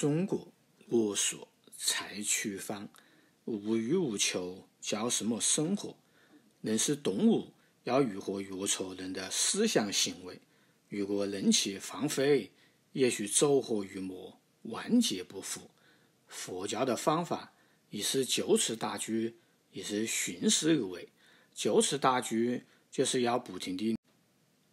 中国我说采取方，无欲无求叫什么生活？人是动物要如何约束人的思想行为？如果任其放飞，也许走火入魔，万劫不复。佛教的方法，一是就此打住，一是顺势而为。就此打住，就是要不停地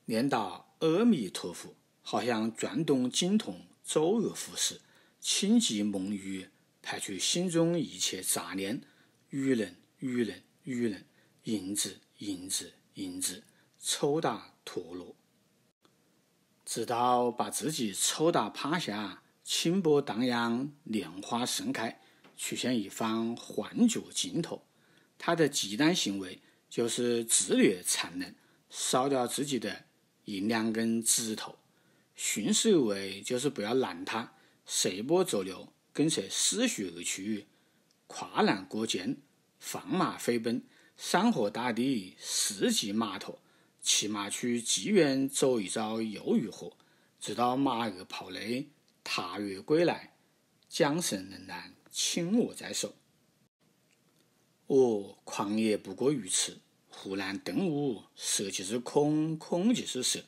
念叨阿弥陀佛，好像转动经筒，周而复始，清寂梦语，排除心中一切杂念，愚人，愚人，愚人，引子，引子，引子，抽打陀螺。直到把自己抽打趴下，清波荡漾，莲花盛开，出现一方幻觉镜头。他的极端行为就是自虐残忍，烧掉自己的一两根指头。顺势而为就是不要拦他，随波逐流，跟随思绪而去，跨栏过涧，放马飞奔，山河大地，四季马头。骑马去妓院走一遭又如何？直到马儿跑累，踏月归来，缰绳仍然轻握在手。我狂野不过如此。忽然顿悟：色即是空，空即是色。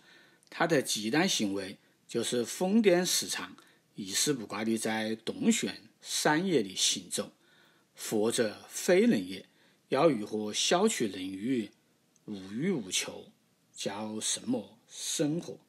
他的极端行为就是疯癫失常，一丝不挂地在洞穴山野里行走。佛者非人也，要如何消除人欲，无欲无求？叫什么生活？